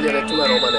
Udělej tu na Romane.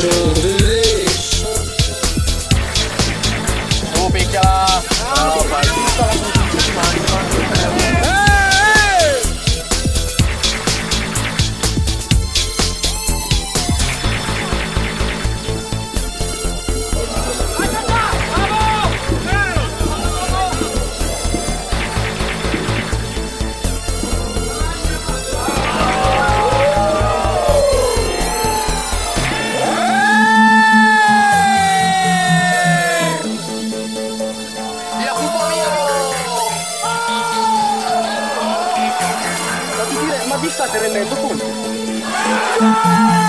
control. dire ma vi state rendendo conto?